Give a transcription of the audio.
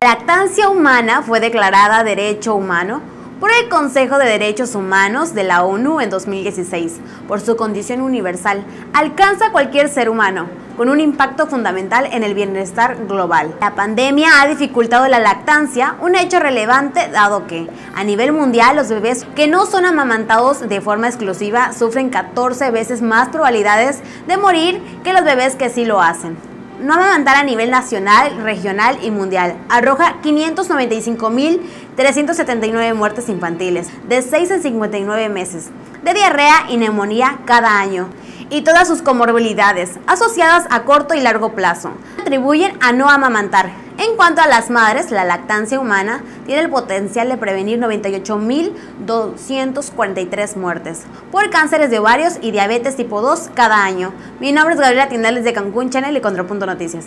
La lactancia humana fue declarada derecho humano por el Consejo de Derechos Humanos de la ONU en 2016, por su condición universal, alcanza a cualquier ser humano, con un impacto fundamental en el bienestar global. La pandemia ha dificultado la lactancia, un hecho relevante dado que, a nivel mundial, los bebés que no son amamantados de forma exclusiva sufren 14 veces más probabilidades de morir que los bebés que sí lo hacen no amamantar a nivel nacional, regional y mundial. Arroja 595.379 muertes infantiles de 6 a 59 meses, de diarrea y neumonía cada año y todas sus comorbilidades asociadas a corto y largo plazo atribuyen a no amamantar. En cuanto a las madres, la lactancia humana tiene el potencial de prevenir 98.243 muertes por cánceres de ovarios y diabetes tipo 2 cada año. Mi nombre es Gabriela Tindales de Cancún Channel y Contrapunto Noticias.